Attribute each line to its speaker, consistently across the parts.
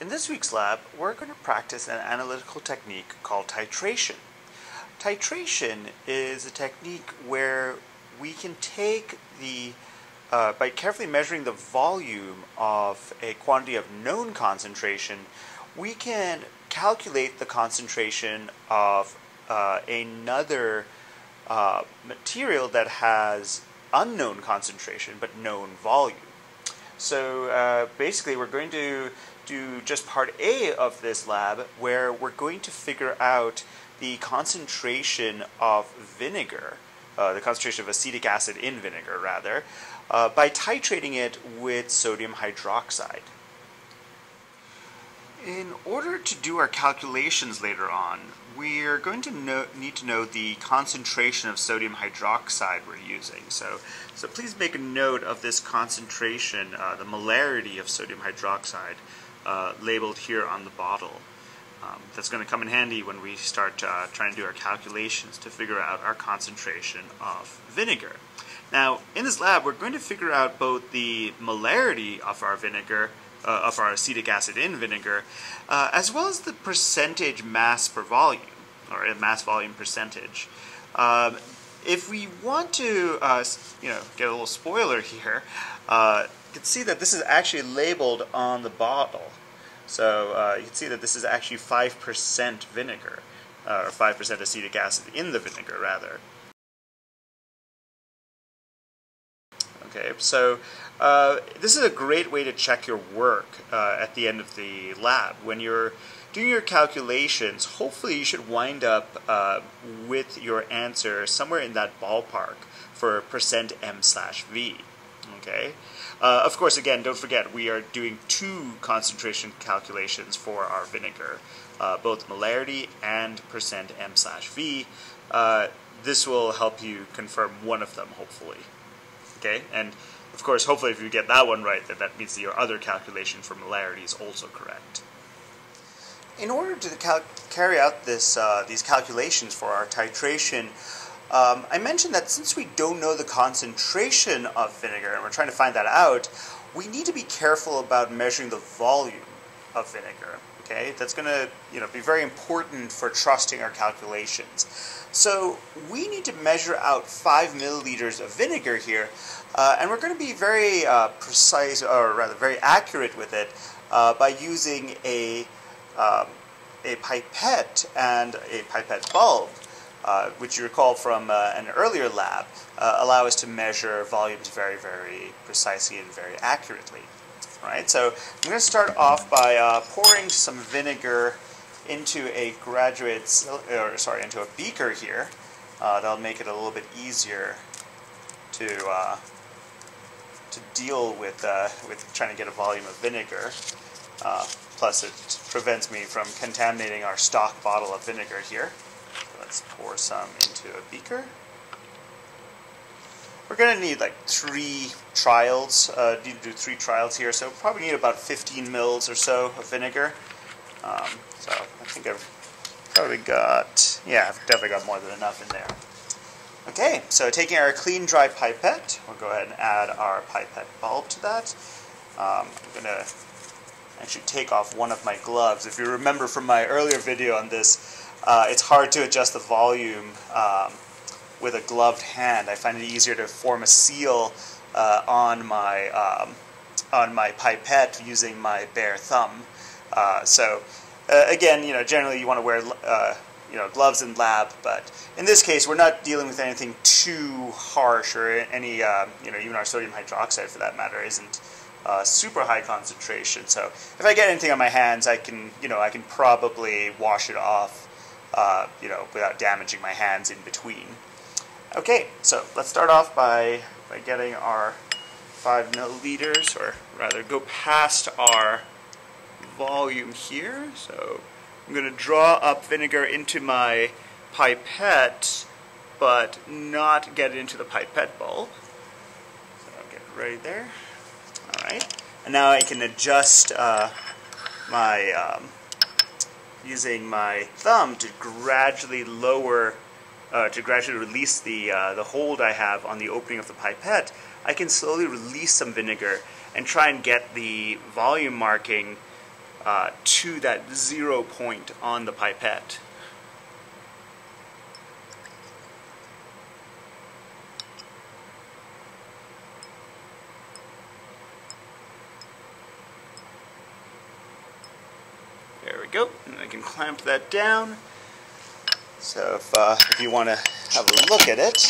Speaker 1: In this week's lab, we're going to practice an analytical technique called titration. Titration is a technique where we can take the, uh, by carefully measuring the volume of a quantity of known concentration, we can calculate the concentration of uh, another uh, material that has unknown concentration but known volume. So uh, basically, we're going to do just part A of this lab where we're going to figure out the concentration of vinegar, uh, the concentration of acetic acid in vinegar, rather, uh, by titrating it with sodium hydroxide. In order to do our calculations later on, we're going to know, need to know the concentration of sodium hydroxide we're using. So, so please make a note of this concentration, uh, the molarity of sodium hydroxide, uh, labeled here on the bottle. Um, that's going to come in handy when we start uh, trying to do our calculations to figure out our concentration of vinegar. Now, in this lab, we're going to figure out both the molarity of our vinegar uh, of our acetic acid in vinegar, uh, as well as the percentage mass per volume, or mass volume percentage. Um, if we want to, uh, you know, get a little spoiler here, uh, you can see that this is actually labeled on the bottle. So uh, you can see that this is actually 5% vinegar, uh, or 5% acetic acid in the vinegar, rather. Okay, so uh, this is a great way to check your work uh, at the end of the lab. When you're doing your calculations, hopefully you should wind up uh, with your answer somewhere in that ballpark for percent m slash v. Okay. Uh, of course, again, don't forget we are doing two concentration calculations for our vinegar, uh, both molarity and percent m slash v. Uh, this will help you confirm one of them, hopefully. Okay, and of course, hopefully if you get that one right, then that means that your other calculation for molarity is also correct. In order to carry out this, uh, these calculations for our titration, um, I mentioned that since we don't know the concentration of vinegar, and we're trying to find that out, we need to be careful about measuring the volume of vinegar. Okay, that's going to you know be very important for trusting our calculations. So we need to measure out five milliliters of vinegar here, uh, and we're going to be very uh, precise, or rather very accurate with it, uh, by using a um, a pipette and a pipette bulb. Uh, which you recall from uh, an earlier lab, uh, allow us to measure volumes very, very precisely and very accurately. Right, so I'm going to start off by uh, pouring some vinegar into a graduate, or sorry, into a beaker here. Uh, that'll make it a little bit easier to to deal with with trying to get a volume of vinegar. Plus, it prevents me from contaminating our stock bottle of vinegar here. Let's pour some into a beaker. We're going to need like three trials, uh, need to do three trials here, so probably need about 15 mils or so of vinegar. Um, so I think I've probably got, yeah, I've definitely got more than enough in there. Okay, so taking our clean dry pipette, we'll go ahead and add our pipette bulb to that. Um, I'm going to actually take off one of my gloves. If you remember from my earlier video on this, uh, it's hard to adjust the volume um, with a gloved hand. I find it easier to form a seal uh, on my um, on my pipette using my bare thumb. Uh, so uh, again, you know, generally you want to wear uh, you know gloves in lab, but in this case we're not dealing with anything too harsh or any uh, you know even our sodium hydroxide for that matter isn't. Uh, super high concentration. So if I get anything on my hands, I can, you know, I can probably wash it off, you know, without damaging my hands in between. Okay, so let's start off by, by getting our 5 milliliters, or rather go past our volume here. So I'm going to draw up vinegar into my pipette, but not get it into the pipette bulb. So I'll get it right there. Alright, and now I can adjust uh, my, um, using my thumb to gradually lower uh, to gradually release the, uh, the hold I have on the opening of the pipette, I can slowly release some vinegar and try and get the volume marking uh, to that zero point on the pipette. Go, and I can clamp that down. So if, uh, if you want to have a look at it,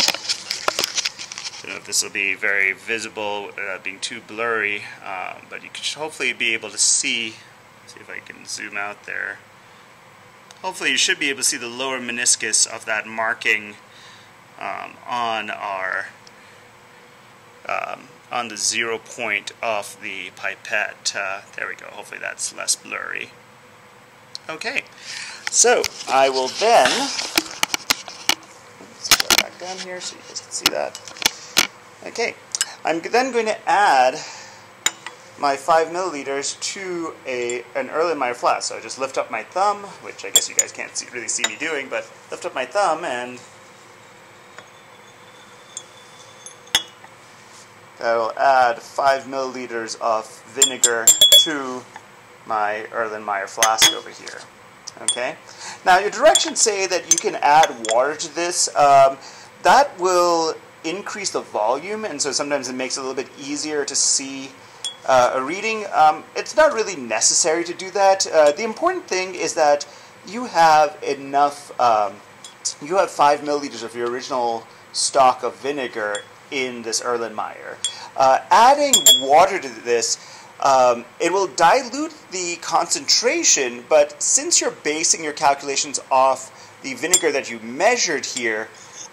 Speaker 1: I don't know if this will be very visible, uh, being too blurry, uh, but you should hopefully be able to see, see if I can zoom out there. Hopefully you should be able to see the lower meniscus of that marking um, on our um, on the zero point of the pipette. Uh, there we go. Hopefully that's less blurry. Okay, so I will then back down here so you guys can see that. Okay, I'm then going to add my five milliliters to a an Erlenmeyer flask. So I just lift up my thumb, which I guess you guys can't see, really see me doing, but lift up my thumb and will add five milliliters of vinegar to my Erlenmeyer flask over here. Okay. Now your directions say that you can add water to this. Um, that will increase the volume, and so sometimes it makes it a little bit easier to see uh, a reading. Um, it's not really necessary to do that. Uh, the important thing is that you have enough. Um, you have five milliliters of your original stock of vinegar in this Erlenmeyer. Uh, adding water to this um, it will dilute the concentration, but since you're basing your calculations off the vinegar that you measured here,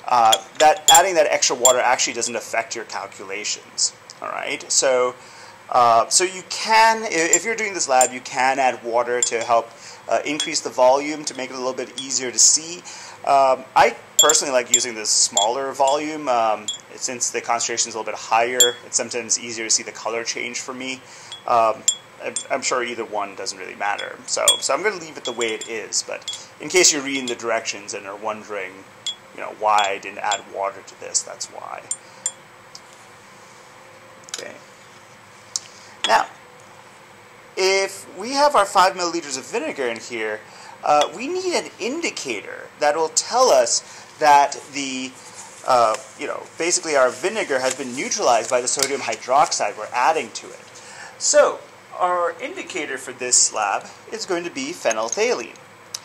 Speaker 1: uh, that adding that extra water actually doesn't affect your calculations. All right, so uh, so you can, if you're doing this lab, you can add water to help uh, increase the volume to make it a little bit easier to see. Um, I personally like using this smaller volume. Um, since the concentration is a little bit higher, it's sometimes easier to see the color change for me. Um, I'm sure either one doesn't really matter. So, so I'm going to leave it the way it is. But in case you're reading the directions and are wondering, you know, why I didn't add water to this, that's why. Okay. Now, if we have our five milliliters of vinegar in here, uh, we need an indicator that will tell us that the uh, you know, basically our vinegar has been neutralized by the sodium hydroxide we're adding to it. So, our indicator for this lab is going to be phenolphthalein.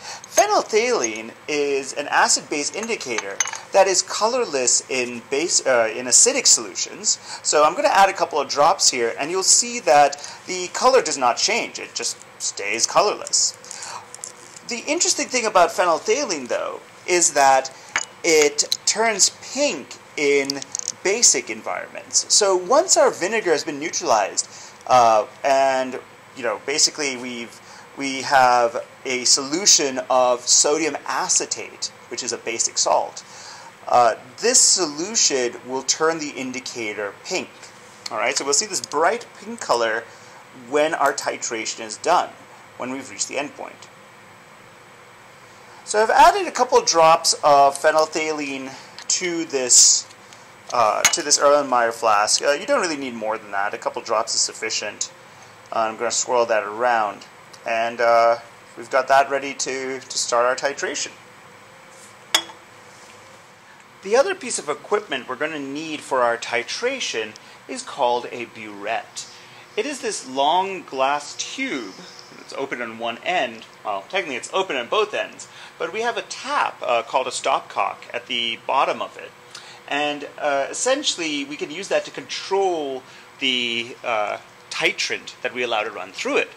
Speaker 1: Phenolphthalein is an acid-base indicator that is colorless in base uh, in acidic solutions. So I'm going to add a couple of drops here, and you'll see that the color does not change; it just stays colorless. The interesting thing about phenolphthalein, though, is that it turns pink in basic environments. So once our vinegar has been neutralized, uh, and you know, basically we've we have a solution of sodium acetate, which is a basic salt. Uh, this solution will turn the indicator pink. All right, so we'll see this bright pink color when our titration is done, when we've reached the endpoint. So I've added a couple drops of phenolphthalein to this uh, to this Erlenmeyer flask. Uh, you don't really need more than that. A couple drops is sufficient. Uh, I'm going to swirl that around. And uh, we've got that ready to, to start our titration. The other piece of equipment we're going to need for our titration is called a burette. It is this long glass tube it's open on one end. Well, technically it's open on both ends, but we have a tap uh, called a stopcock at the bottom of it. And uh, essentially, we can use that to control the uh, titrant that we allow to run through it.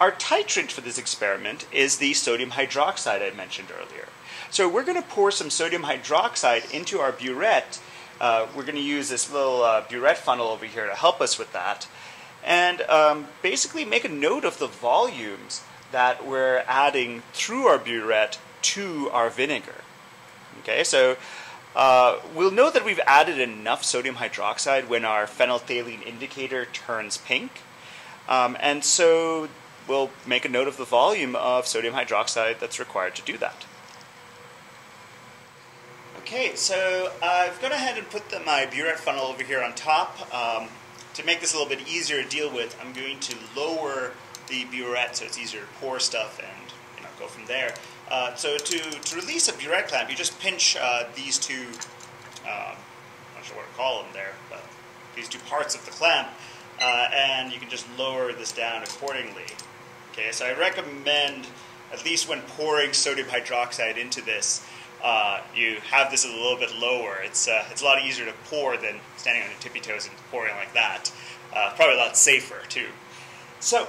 Speaker 1: Our titrant for this experiment is the sodium hydroxide I mentioned earlier. So we're going to pour some sodium hydroxide into our burette. Uh, we're going to use this little uh, burette funnel over here to help us with that. And um, basically make a note of the volumes that we're adding through our burette to our vinegar. Okay, so uh, we'll know that we've added enough sodium hydroxide when our phenolphthalein indicator turns pink. Um, and so we'll make a note of the volume of sodium hydroxide that's required to do that. Okay, so I've gone ahead and put the, my burette funnel over here on top. Um, to make this a little bit easier to deal with, I'm going to lower the burette so it's easier to pour stuff and you know, go from there. Uh, so to, to release a burette clamp, you just pinch uh, these two, um, I'm not sure what to call them there, but these two parts of the clamp, uh, and you can just lower this down accordingly. Okay, so I recommend, at least when pouring sodium hydroxide into this, uh, you have this a little bit lower. It's, uh, it's a lot easier to pour than standing on your tippy toes and pouring like that. Uh, probably a lot safer too. So,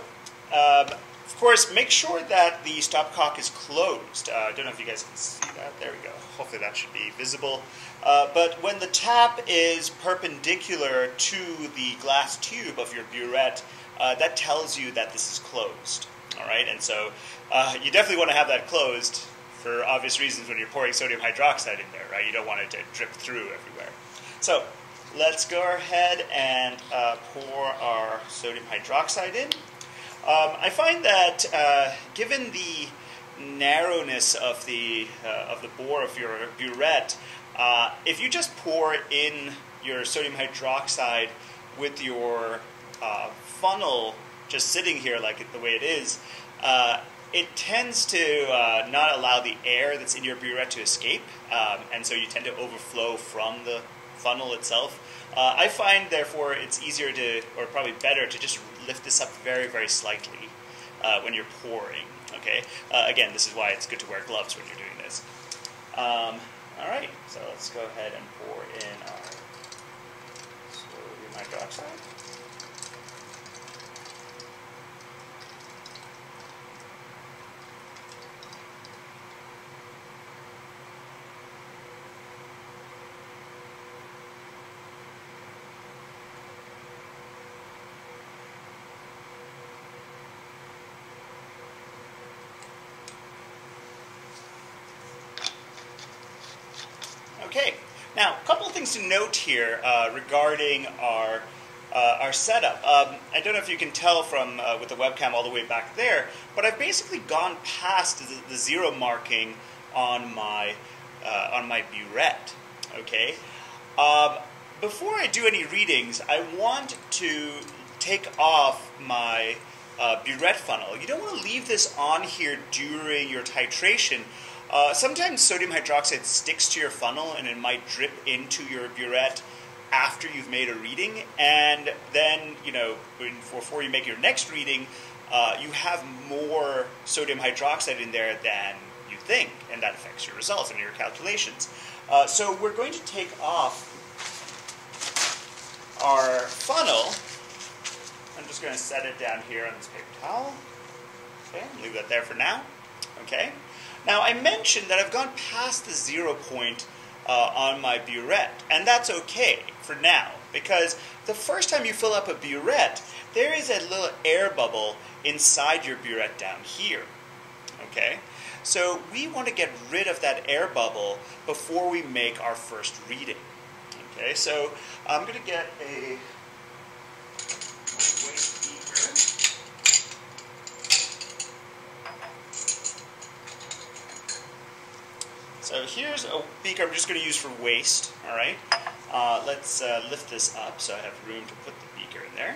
Speaker 1: um, of course, make sure that the stopcock is closed. Uh, I don't know if you guys can see that. There we go. Hopefully that should be visible. Uh, but when the tap is perpendicular to the glass tube of your burette, uh, that tells you that this is closed. All right, and so uh, you definitely want to have that closed for obvious reasons when you're pouring sodium hydroxide in there, right? You don't want it to drip through everywhere. So let's go ahead and uh, pour our sodium hydroxide in. Um, I find that uh, given the narrowness of the uh, of the bore of your burette, uh, if you just pour in your sodium hydroxide with your uh, funnel just sitting here like the way it is, uh, it tends to uh, not allow the air that's in your burette to escape, um, and so you tend to overflow from the funnel itself. Uh, I find, therefore, it's easier to, or probably better, to just lift this up very, very slightly uh, when you're pouring. Okay. Uh, again, this is why it's good to wear gloves when you're doing this. Um, all right. So let's go ahead and pour in our sodium hydroxide. Okay, now a couple of things to note here uh, regarding our uh, our setup. Um, I don't know if you can tell from uh, with the webcam all the way back there, but I've basically gone past the, the zero marking on my uh, on my burette. Okay, um, before I do any readings, I want to take off my uh, burette funnel. You don't want to leave this on here during your titration uh, sometimes sodium hydroxide sticks to your funnel and it might drip into your burette after you've made a reading, and then you know before you make your next reading, uh, you have more sodium hydroxide in there than you think, and that affects your results and your calculations. Uh, so we're going to take off our funnel. I'm just going to set it down here on this paper towel. Okay, leave that there for now. Okay. Now, I mentioned that I've gone past the zero point uh, on my burette, and that's okay for now, because the first time you fill up a burette, there is a little air bubble inside your burette down here. Okay? So we want to get rid of that air bubble before we make our first reading. Okay, so I'm going to get a So here's a beaker I'm just going to use for waste, all right? Uh, let's uh, lift this up so I have room to put the beaker in there.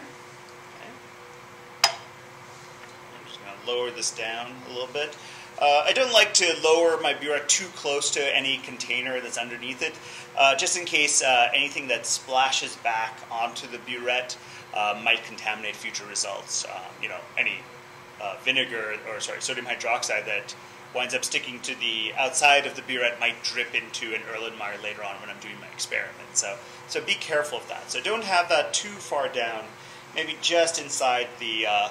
Speaker 1: Okay. I'm just going to lower this down a little bit. Uh, I don't like to lower my burette too close to any container that's underneath it, uh, just in case uh, anything that splashes back onto the burette uh, might contaminate future results. Um, you know, any vinegar, or sorry, sodium hydroxide that winds up sticking to the outside of the burette might drip into an Erlenmeyer later on when I'm doing my experiment. So, so be careful of that. So don't have that too far down, maybe just inside the, uh,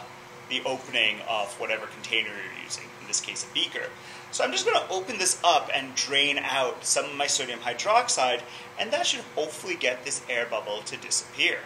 Speaker 1: the opening of whatever container you're using, in this case a beaker. So I'm just going to open this up and drain out some of my sodium hydroxide, and that should hopefully get this air bubble to disappear.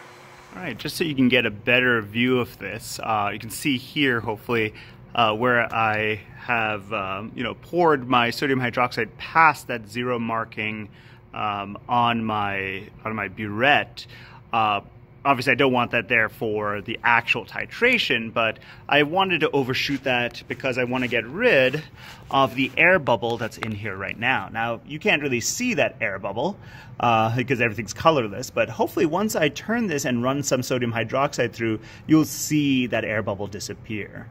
Speaker 2: All right, just so you can get a better view of this, uh, you can see here, hopefully, uh, where I have um, you know poured my sodium hydroxide past that zero marking um, on my on my burette. Uh, obviously, I don't want that there for the actual titration, but I wanted to overshoot that because I want to get rid of the air bubble that's in here right now. Now, you can't really see that air bubble uh, because everything's colorless, but hopefully once I turn this and run some sodium hydroxide through, you'll see that air bubble disappear.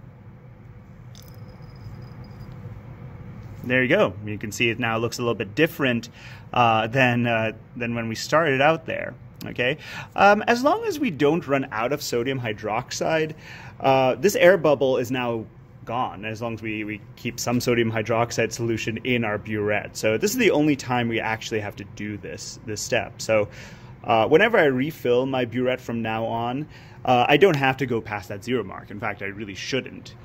Speaker 2: There you go. You can see it now looks a little bit different uh, than, uh, than when we started out there okay? Um, as long as we don't run out of sodium hydroxide, uh, this air bubble is now gone as long as we, we keep some sodium hydroxide solution in our burette. So this is the only time we actually have to do this, this step. So uh, whenever I refill my burette from now on, uh, I don't have to go past that zero mark. In fact, I really shouldn't.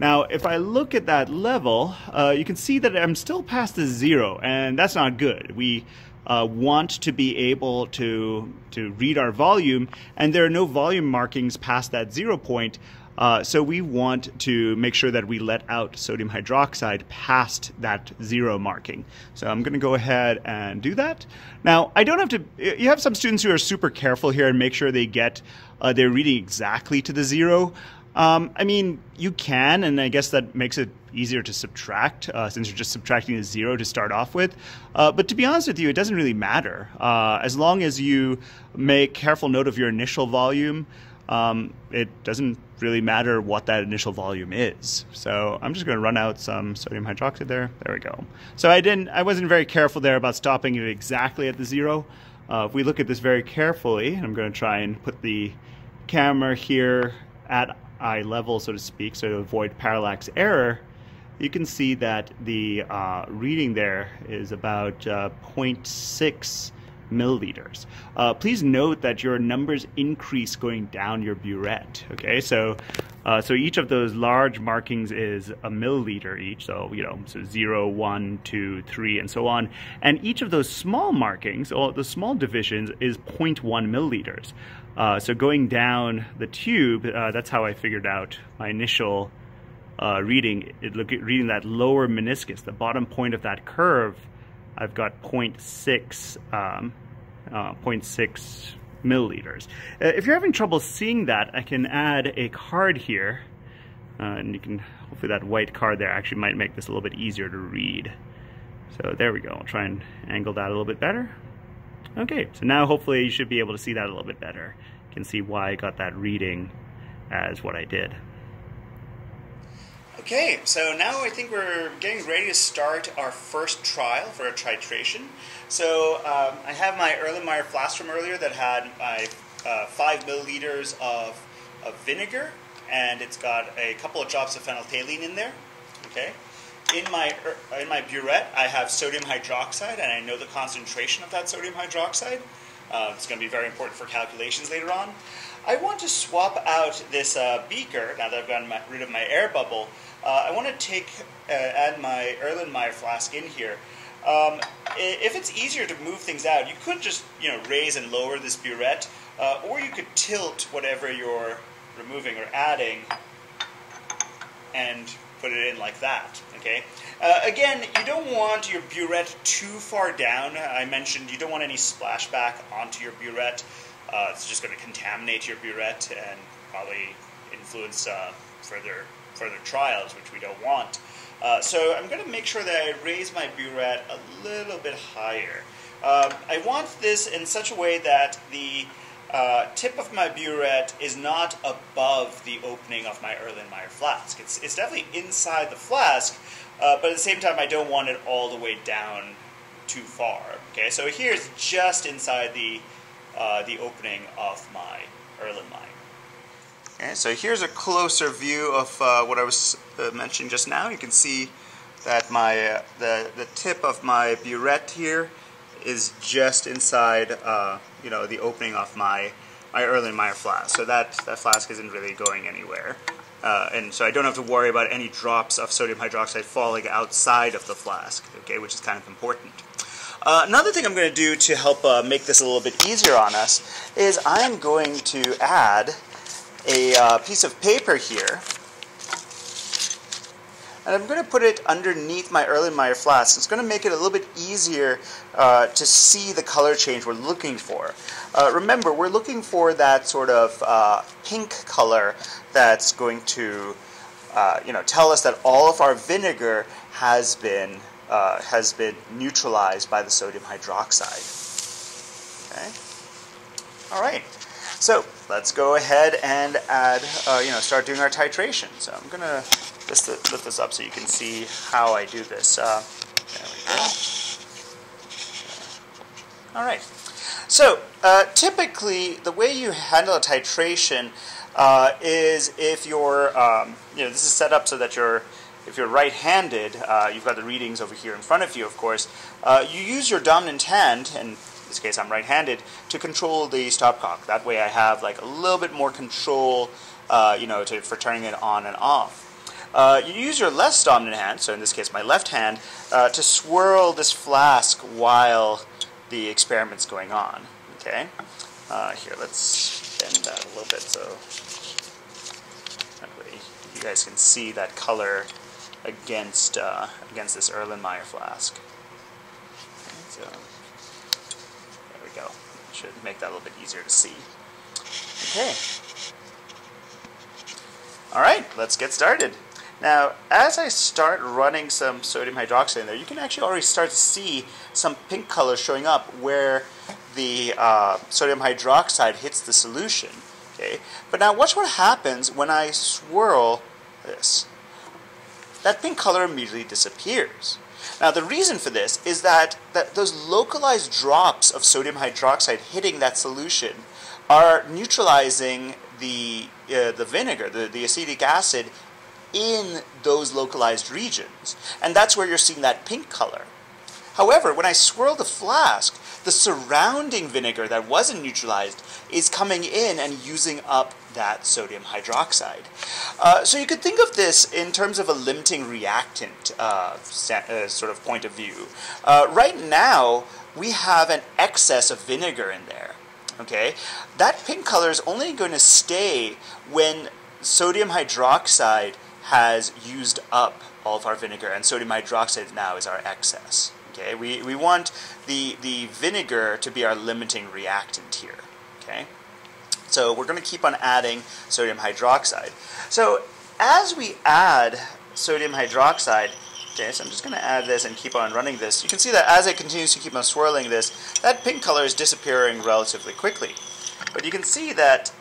Speaker 2: Now, if I look at that level, uh, you can see that I'm still past the zero, and that's not good. We uh, want to be able to, to read our volume, and there are no volume markings past that zero point. Uh, so we want to make sure that we let out sodium hydroxide past that zero marking. So I'm going to go ahead and do that. Now, I don't have to, you have some students who are super careful here and make sure they get, uh, they're reading exactly to the zero. Um, I mean, you can, and I guess that makes it easier to subtract uh, since you're just subtracting a zero to start off with. Uh, but to be honest with you, it doesn't really matter. Uh, as long as you make careful note of your initial volume, um, it doesn't really matter what that initial volume is. So I'm just going to run out some sodium hydroxide there. There we go. So I didn't, I wasn't very careful there about stopping it exactly at the zero. Uh, if we look at this very carefully, I'm going to try and put the camera here at eye level, so to speak, so to avoid parallax error, you can see that the uh, reading there is about uh, 0.6 milliliters. Uh, please note that your numbers increase going down your burette. Okay, so uh, so each of those large markings is a milliliter each. So you know, so zero, one, two, three, and so on. And each of those small markings, or the small divisions, is 0.1 milliliters. Uh, so going down the tube, uh, that's how I figured out my initial uh, reading. It, look reading that lower meniscus, the bottom point of that curve. I've got 0.6, um, uh, 0.6 milliliters. Uh, if you're having trouble seeing that, I can add a card here, uh, and you can hopefully that white card there actually might make this a little bit easier to read. So there we go. I'll try and angle that a little bit better. Okay, so now hopefully you should be able to see that a little bit better. You can see why I got that reading as what I did.
Speaker 1: Okay, so now I think we're getting ready to start our first trial for a titration. So um, I have my Erlenmeyer flask from earlier that had my uh, five milliliters of, of vinegar, and it's got a couple of drops of phenolphthalein in there. Okay, in my in my burette, I have sodium hydroxide, and I know the concentration of that sodium hydroxide. Uh, it's going to be very important for calculations later on. I want to swap out this uh, beaker now that I've gotten my, rid of my air bubble. Uh, I want to take uh, add my Erlenmeyer flask in here. Um, if it's easier to move things out, you could just you know raise and lower this burette, uh, or you could tilt whatever you're removing or adding and put it in like that. Okay. Uh, again, you don't want your burette too far down. I mentioned you don't want any splashback onto your burette. Uh, it's just going to contaminate your burette and probably influence uh, further further trials, which we don't want. Uh, so I'm going to make sure that I raise my burette a little bit higher. Um, I want this in such a way that the uh, tip of my burette is not above the opening of my Erlenmeyer flask. It's, it's definitely inside the flask, uh, but at the same time I don't want it all the way down too far. Okay, so here's just inside the, uh, the opening of my Erlenmeyer. Okay, so here's a closer view of uh, what I was uh, mentioning just now. You can see that my uh, the the tip of my burette here is just inside, uh, you know, the opening of my my Erlenmeyer flask. So that that flask isn't really going anywhere, uh, and so I don't have to worry about any drops of sodium hydroxide falling outside of the flask. Okay, which is kind of important. Uh, another thing I'm going to do to help uh, make this a little bit easier on us is I'm going to add a uh, piece of paper here and I'm going to put it underneath my Erlenmeyer flask. It's going to make it a little bit easier uh, to see the color change we're looking for. Uh, remember, we're looking for that sort of uh, pink color that's going to uh, you know, tell us that all of our vinegar has been, uh, has been neutralized by the sodium hydroxide. Okay? All right. So let's go ahead and add, uh, you know, start doing our titration. So I'm going to lift, lift, this up so you can see how I do this. Uh. All right. So uh, typically, the way you handle a titration uh, is if you're, um, you know, this is set up so that you're, if you're right-handed, uh, you've got the readings over here in front of you, of course. Uh, you use your dominant hand, and in this case I'm right-handed, to control the stopcock. That way I have like a little bit more control, uh, you know, to, for turning it on and off. Uh, you use your less dominant hand, so in this case my left hand, uh, to swirl this flask while the experiment's going on. Okay, uh, here let's bend that a little bit so way you guys can see that color against uh, against this Erlenmeyer flask. Okay, so there we go. Should make that a little bit easier to see. Okay. All right, let's get started. Now, as I start running some sodium hydroxide in there, you can actually already start to see some pink color showing up where the uh, sodium hydroxide hits the solution. Okay, but now watch what happens when I swirl this. That pink color immediately disappears. Now, the reason for this is that, that those localized drops of sodium hydroxide hitting that solution are neutralizing the, uh, the vinegar, the, the acetic acid, in those localized regions. And that's where you're seeing that pink color. However, when I swirl the flask, the surrounding vinegar that wasn't neutralized is coming in and using up that sodium hydroxide. Uh, so you could think of this in terms of a limiting reactant uh, uh, sort of point of view. Uh, right now, we have an excess of vinegar in there. Okay, that pink color is only going to stay when sodium hydroxide has used up all of our vinegar, and sodium hydroxide now is our excess. Okay, we, we want the, the vinegar to be our limiting reactant here. Okay, so we're going to keep on adding sodium hydroxide. So as we add sodium hydroxide, okay, so I'm just going to add this and keep on running this. You can see that as it continues to keep on swirling this, that pink color is disappearing relatively quickly. But you can see that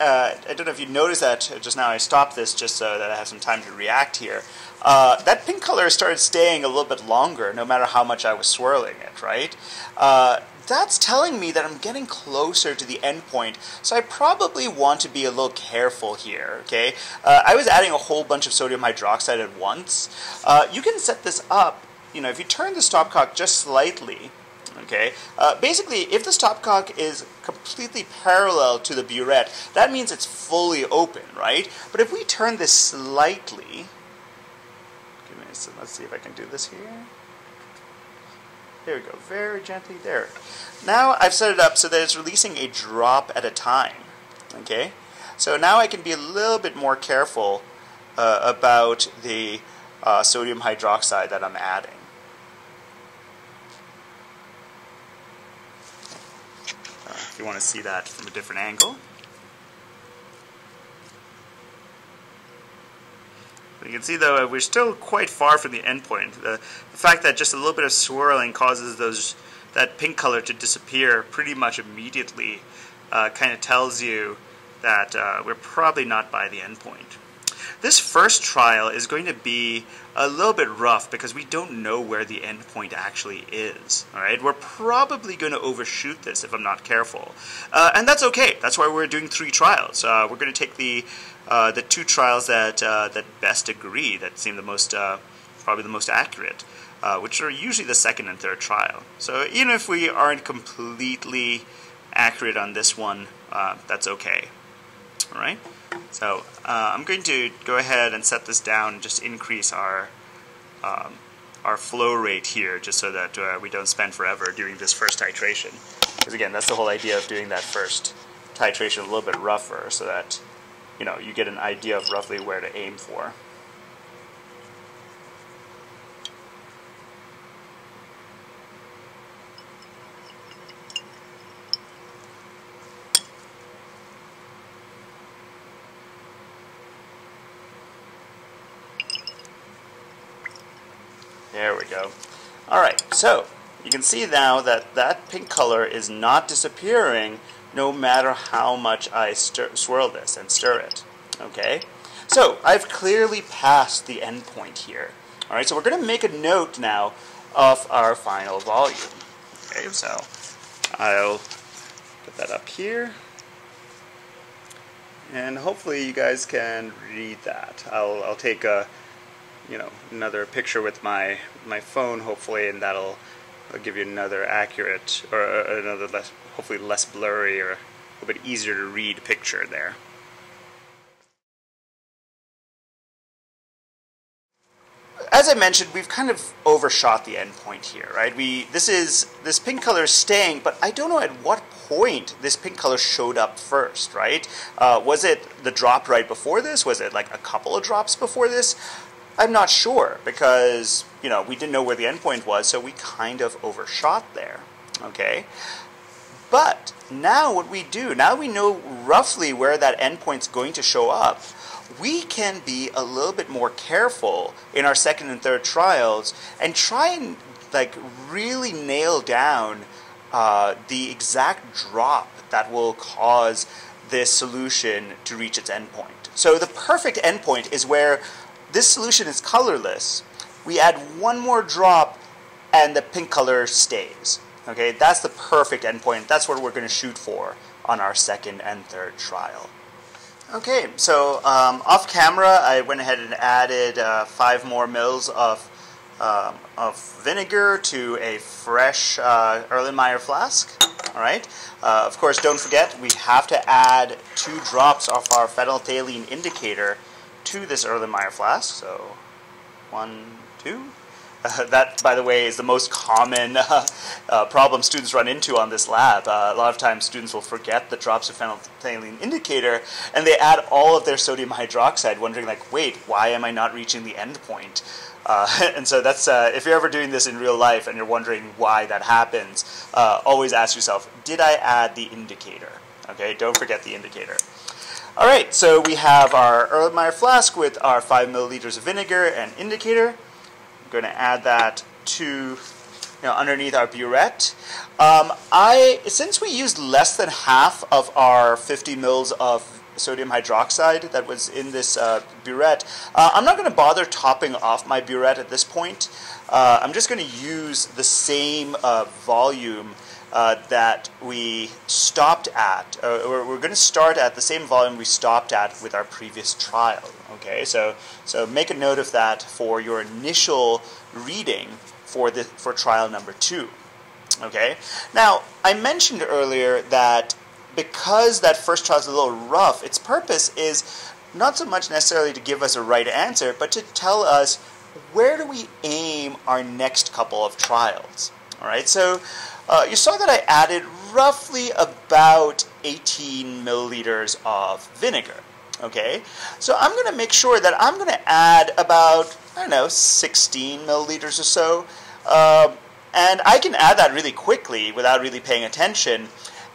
Speaker 1: uh, I don't know if you noticed that just now. I stopped this just so that I have some time to react here. Uh, that pink color started staying a little bit longer, no matter how much I was swirling it, right? Uh, that's telling me that I'm getting closer to the endpoint, so I probably want to be a little careful here, okay? Uh, I was adding a whole bunch of sodium hydroxide at once. Uh, you can set this up, you know, if you turn the stopcock just slightly, Okay, uh, basically, if the stopcock is completely parallel to the burette, that means it's fully open, right? But if we turn this slightly, so let's see if I can do this here. There we go, very gently there. Now I've set it up so that it's releasing a drop at a time. Okay, so now I can be a little bit more careful uh, about the uh, sodium hydroxide that I'm adding. You want to see that from a different angle. you can see though we're still quite far from the endpoint. The, the fact that just a little bit of swirling causes those that pink color to disappear pretty much immediately uh, kind of tells you that uh, we're probably not by the endpoint. This first trial is going to be a little bit rough because we don't know where the endpoint actually is. All right, we're probably going to overshoot this if I'm not careful, uh, and that's okay. That's why we're doing three trials. Uh, we're going to take the uh, the two trials that uh, that best agree, that seem the most uh, probably the most accurate. Uh, which are usually the second and third trial. So even if we aren't completely accurate on this one, that's okay. All right. So uh, I'm going to go ahead and set this down and just increase our um, our flow rate here just so that uh, we don't spend forever doing this first titration. Because again, that's the whole idea of doing that first titration a little bit rougher so that you know you get an idea of roughly where to aim for. There we go. All right, so you can see now that that pink color is not disappearing no matter how much I stir, swirl this and stir it. Okay, so I've clearly passed the endpoint here. All right, so we're going to make a note now of our final volume. Okay, so I'll put that up here. And hopefully you guys can read that. I'll, I'll take a, you know, another picture with my, my phone hopefully and that'll, that'll give you another accurate or another less, hopefully less blurry or a little bit easier to read picture there. as I mentioned, we've kind of overshot the endpoint here, right? We this is this pink color is staying, but I don't know at what point this pink color showed up first, right? Uh, was it the drop right before this? Was it like a couple of drops before this? I'm not sure because you know we didn't know where the endpoint was, so we kind of overshot there. Okay, but now what we do now we know roughly where that endpoint's going to show up we can be a little bit more careful in our second and third trials and try and like really nail down uh, the exact drop that will cause this solution to reach its endpoint. So the perfect endpoint is where this solution is colorless. We add one more drop and the pink color stays. Okay, that's the perfect endpoint. That's what we're going to shoot for on our second and third trial. Okay, so um, off camera, I went ahead and added uh, five more mils of, um, of vinegar to a fresh uh, Erlenmeyer flask. All right. Uh, of course, don't forget we have to add two drops of our phenolphthalein indicator to this Erlenmeyer flask. So, one, two. Uh, that, by the way, is the most common uh, uh, problem students run into on this lab. Uh, a lot of times students will forget the drops of phenolphthalein indicator and they add all of their sodium hydroxide wondering like, wait, why am I not reaching the end point? Uh, and so that's, uh, if you're ever doing this in real life and you're wondering why that happens, always ask yourself, did I add the indicator? Okay, don't forget the indicator. All right, so we have our Erlenmeyer flask with our five milliliters of vinegar and indicator. I'm going to add that to you know, underneath our burette. Um, I since we used less than half of our 50 mils of sodium hydroxide that was in this uh, burette, uh, I'm not going to bother topping off my burette at this point. Uh, I'm just going to use the same uh, volume uh, that we stopped at. Uh, we're, we're going to start at the same volume we stopped at with our previous trial. Okay, so so make a note of that for your initial reading for the for trial number two. Okay, now I mentioned earlier that because that first trial is a little rough, its purpose is not so much necessarily to give us a right answer, but to tell us where do we aim our next couple of trials. All right, so uh, you saw that I added roughly about 18 milliliters of vinegar. Okay, so I'm going to make sure that I'm going to add about, I don't know, 16 milliliters or so. Uh, and I can add that really quickly without really paying attention.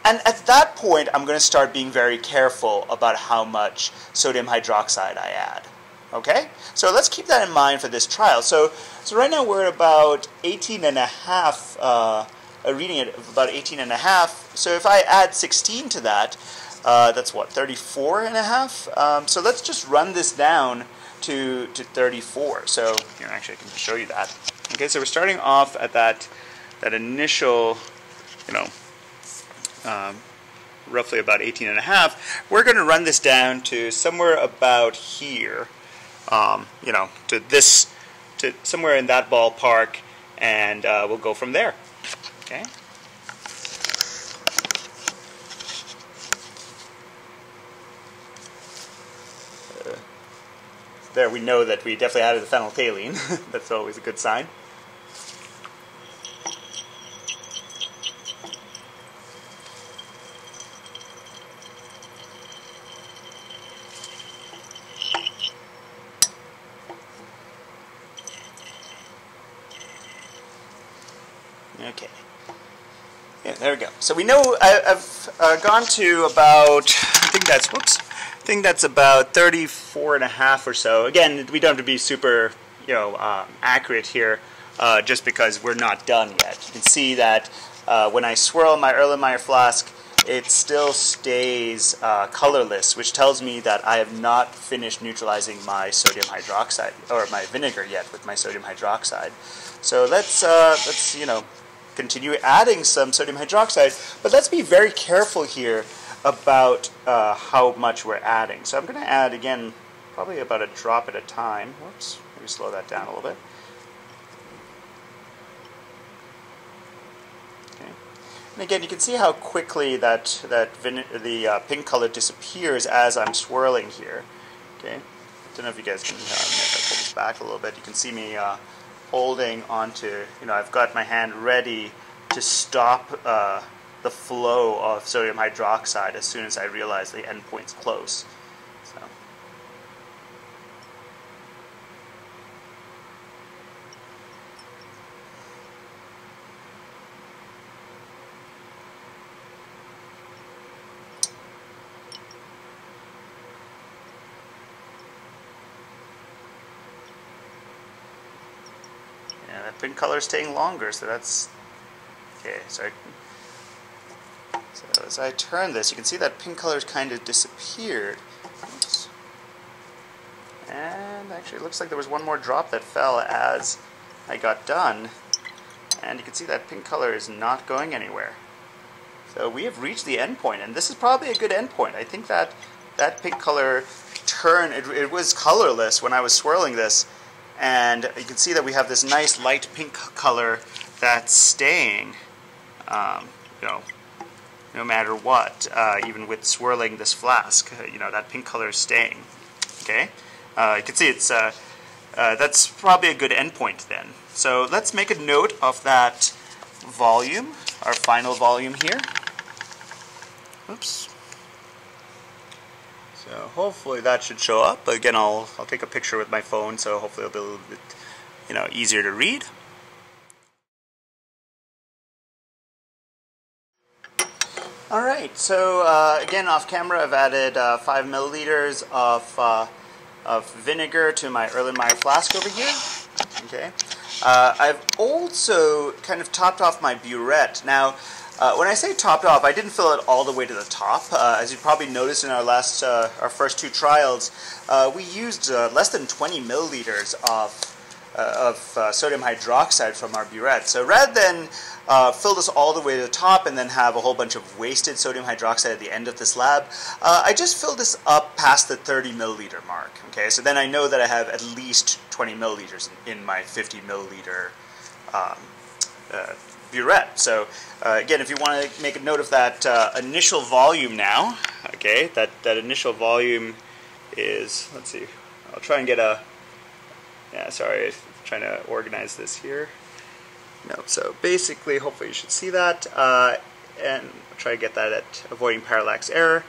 Speaker 1: And at that point, I'm going to start being very careful about how much sodium hydroxide I add. Okay? So let's keep that in mind for this trial. So, so right now we're at about 18 and a half, uh, a reading at about 18 and a half. So if I add 16 to that, uh, that's what, 34 and a half? Um, so let's just run this down to, to 34. So here, actually, I can show you that. Okay, so we're starting off at that, that initial, you know, um, roughly about 18 and a half. We're going to run this down to somewhere about here, um, you know, to this, to somewhere in that ballpark, and uh, we'll go from there. Okay. Uh, there we know that we definitely added the phenolphthalein. That's always a good sign. Okay. Yeah, there we go. So we know I, have uh, gone to about, I think that's, whoops, I think that's about 34 and a half or so. Again, we don't have to be super, you know, um, accurate here. uh, just because we're not done yet. You can see that uh, when I swirl my Erlenmeyer flask, it still stays uh, colorless, which tells me that I have not finished neutralizing my sodium hydroxide or my vinegar yet with my sodium hydroxide. So let's uh, let's you know continue adding some sodium hydroxide, but let's be very careful here about uh, how much we're adding. So I'm going to add again probably about a drop at a time. Whoops, maybe slow that down a little bit. And again, you can see how quickly that, that the uh, pink color disappears as I'm swirling here. Okay, I don't know if you guys can, uh, if I pull this back a little bit, you can see me uh, holding onto, you know, I've got my hand ready to stop uh, the flow of sodium hydroxide as soon as I realize the endpoint's close. Pink color staying longer, so that's okay. So, I, so as I turn this, you can see that pink color kind of disappeared. Oops. And actually, it looks like there was one more drop that fell as I got done. And you can see that pink color is not going anywhere. So we have reached the endpoint, and this is probably a good endpoint. I think that that pink color turn, it, it was colorless when I was swirling this, and you can see that we have this nice light pink color that's staying, um, you know, no matter what, uh, even with swirling this flask, uh, you know, that pink color is staying, okay? Uh, you can see it's, uh, uh, that's probably a good endpoint then. So let's make a note of that volume, our final volume here. Oops. So hopefully that should show up. Again, I'll, I'll take a picture with my phone, so hopefully it'll be a little bit you know, easier to read. All right, so uh, again, off camera, I've added uh, five milliliters of, uh, of vinegar to my Erlenmeyer flask over here. Okay, uh, I've also kind of topped off my burette. Now, uh, when I say topped off, I didn't fill it all the way to the top. Uh, as you probably noticed in our last, uh, our first two trials, uh, we used uh, less than 20 milliliters of uh, of sodium hydroxide from our burette. So rather than fill this all the way to the top and then have a whole bunch of wasted sodium hydroxide at the end of this lab, I just filled this up past the 30 milliliter mark. Okay, so then I know that I have at least 20 milliliters in, in my 50 milliliter um, burette. So uh, again, if you want to make a note of that uh, initial volume now, okay, that, that initial volume is, let's see, I'll try and get a, yeah, sorry, I'm trying to organize this here. No, so basically, hopefully you should see that, uh, and I'll try to get that at avoiding parallax error.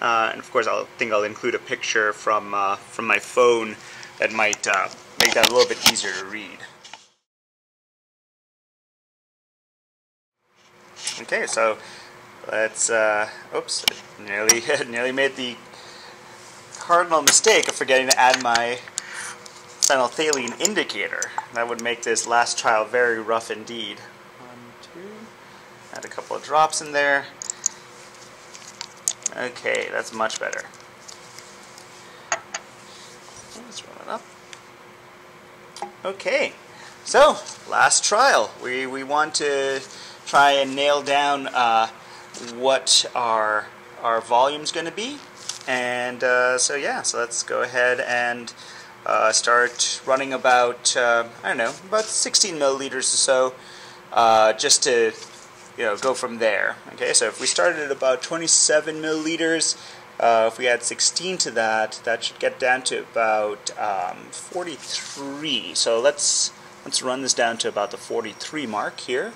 Speaker 1: Uh, and of course, I think I'll include a picture from, uh, from my phone that might uh, make that a little bit easier to read. Okay, so let's, uh, oops, nearly, nearly made the cardinal mistake of forgetting to add my phenolphthalein indicator. That would make this last trial very rough indeed. One, two, add a couple of drops in there. Okay, that's much better. Let's roll it up. Okay, so last trial. We, we want to try and nail down uh, what our our volume's going to be. And uh, so yeah, so let's go ahead and uh, start running about uh, I don't know about 16 milliliters or so, uh, just to you know go from there. Okay, so if we started at about 27 milliliters. Uh, if we add 16 to that, that should get down to about um, 43. So let's let's run this down to about the 43 mark here.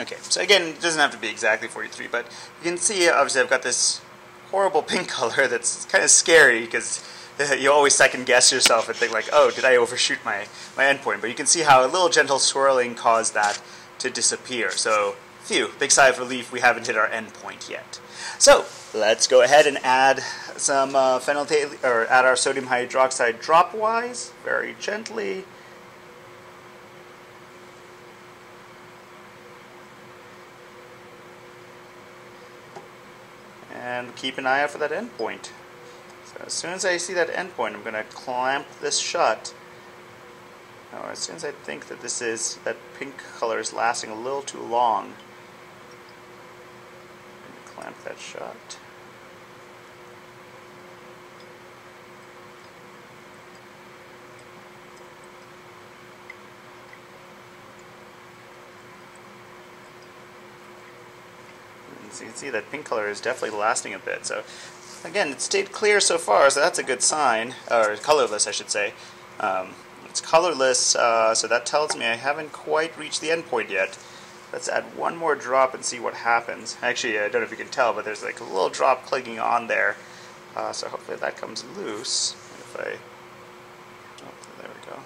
Speaker 1: Okay, so again, it doesn't have to be exactly 43, but you can see, obviously, I've got this horrible pink color that's kind of scary because you always second guess yourself and think like, oh, did I overshoot my, my endpoint? But you can see how a little gentle swirling caused that to disappear. So, phew, big sigh of relief, we haven't hit our endpoint yet. So, let's go ahead and add some uh, or add our sodium hydroxide dropwise, very gently. Keep an eye out for that endpoint. So as soon as I see that endpoint, I'm going to clamp this shut. Now, as soon as I think that this is, that pink color is lasting a little too long, clamp that shut. You can see that pink color is definitely lasting a bit. So again, it stayed clear so far, so that's a good sign, or colorless, I should say. Um, it's colorless, uh, so that tells me I haven't quite reached the endpoint yet. Let's add one more drop and see what happens. Actually, I don't know if you can tell, but there's like a little drop clinging on there. Uh, so hopefully that comes loose. If I, oh, there we go.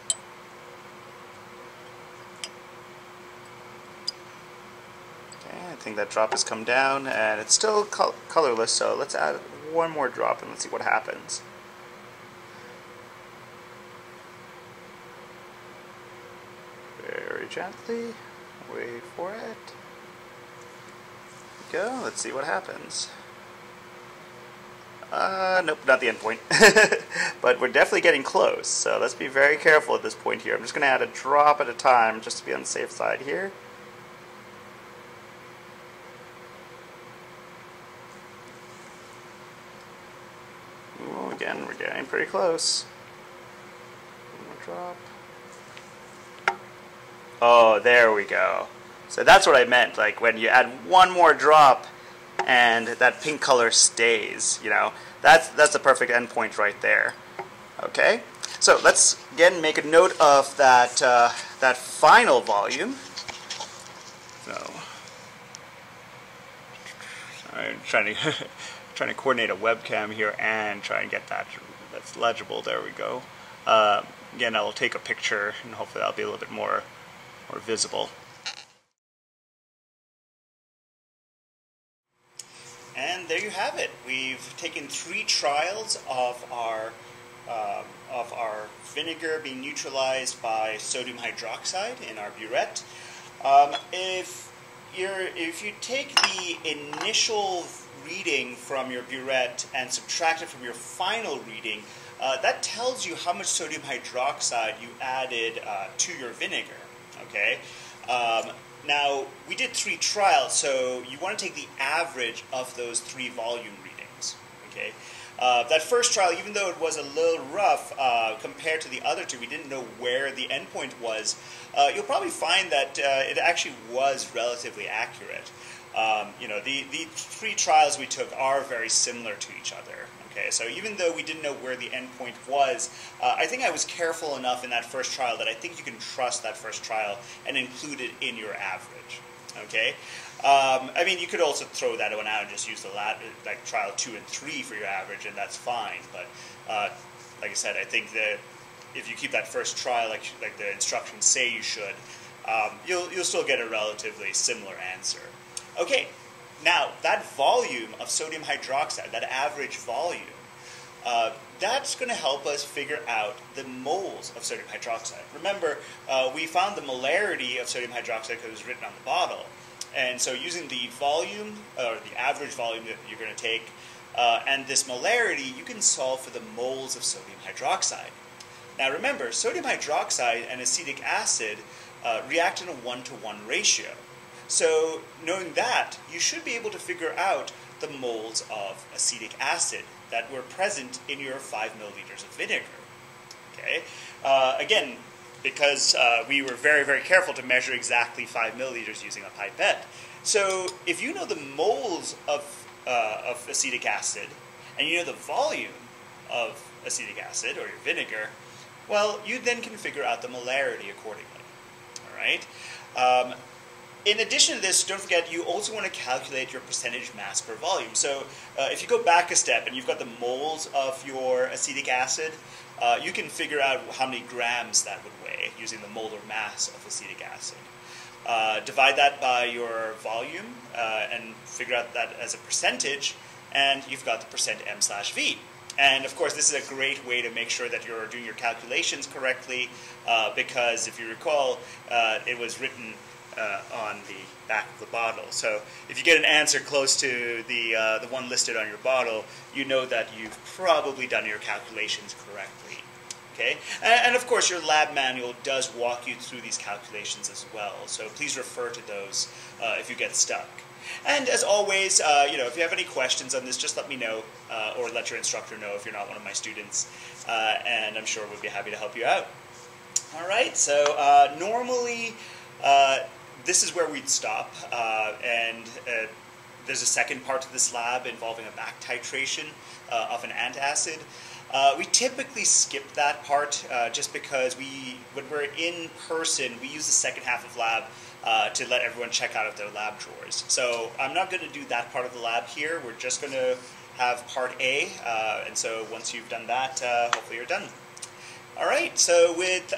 Speaker 1: Okay, I think that drop has come down, and it's still col colorless. So let's add one more drop and let's see what happens. Very gently. Wait for it. Go. Let's see what happens. Uh, nope, not the end point. but we're definitely getting close, so let's be very careful at this point here. I'm just going to add a drop at a time just to be on the safe side here. Ooh, again, we're getting pretty close. Drop. Oh, there we go. So that's what I meant, like when you add one more drop and that pink color stays, you know. That's, that's the perfect endpoint right there. Okay, so let's again make a note of that, uh, that final volume. So, I'm trying to, trying to coordinate a webcam here and try and get that legible. There we go. Uh, again, I'll take a picture and hopefully that'll be a little bit more or visible. And there you have it. We've taken three trials of our uh, of our vinegar being neutralized by sodium hydroxide in our burette. Um, if you're if you take the initial reading from your burette and subtract it from your final reading, uh, that tells you how much sodium hydroxide you added uh, to your vinegar. Okay. Um, now we did three trials, so you want to take the average of those three volume readings. Okay. Uh, that first trial, even though it was a little rough uh, compared to the other two, we didn't know where the endpoint was. Uh, you'll probably find that uh, it actually was relatively accurate. Um, you know, the, the three trials we took are very similar to each other. Okay, so even though we didn't know where the endpoint was, uh, I think I was careful enough in that first trial that I think you can trust that first trial and include it in your average. Okay, um, I mean you could also throw that one out and just use the lat- like trial two and three for your average, and that's fine. But uh, like I said, I think that if you keep that first trial like like the instructions say you should, um, you'll you'll still get a relatively similar answer. Okay, now, that volume of sodium hydroxide, that average volume, uh, that's going to help us figure out the moles of sodium hydroxide. Remember, uh, we found the molarity of sodium hydroxide because it was written on the bottle. And so using the volume, or the average volume that you're going to take, uh, and this molarity, you can solve for the moles of sodium hydroxide. Now remember, sodium hydroxide and acetic acid uh, react in a one-to-one -one ratio. So knowing that, you should be able to figure out the moles of acetic acid that were present in your 5 milliliters of vinegar. Okay. Uh, again, because uh, we were very, very careful to measure exactly 5 milliliters using a pipette. So if you know the moles of, uh, of acetic acid, and you know the volume of acetic acid, or your vinegar, well, you then can figure out the molarity accordingly. All right? Um, in addition to this, don't forget you also want to calculate your percentage mass per volume. So uh, if you go back a step and you've got the moles of your acetic acid, uh, you can figure out how many grams that would weigh using the molar mass of acetic acid. Uh, divide that by your volume uh, and figure out that as a percentage, and you've got the percent m slash v. And of course, this is a great way to make sure that you're doing your calculations correctly, uh, because if you recall, uh, it was written uh, on the back of the bottle. So if you get an answer close to the, uh, the one listed on your bottle, you know that you've probably done your calculations correctly. Okay? And, of course, your lab manual does walk you through these calculations as well. So please refer to those uh, if you get stuck. And as always, uh, you know, if you have any questions on this, just let me know, uh, or let your instructor know if you're not one of my students, uh, and I'm sure we'd be happy to help you out. All right, so uh, normally uh, this is where we'd stop, uh, and uh, there's a second part to this lab involving a back titration uh, of an antacid. Uh, we typically skip that part uh, just because we, when we're in person, we use the second half of lab uh, to let everyone check out of their lab drawers. So I'm not going to do that part of the lab here. We're just going to have part A, and so once you've done that, hopefully you're done. All right. So with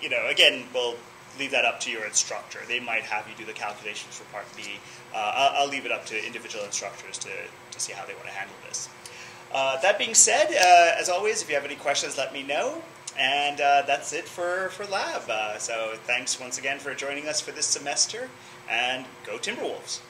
Speaker 1: you know, again, we'll leave that up to your instructor. They might have you do the calculations for Part B. Uh, I'll, I'll, leave it up to individual instructors to, to see how they want to handle this. Uh, that being said, uh, as always, if you have any questions, let me know. And uh, that's it for, for lab. Uh, so thanks once again for joining us for this semester, and go Timberwolves!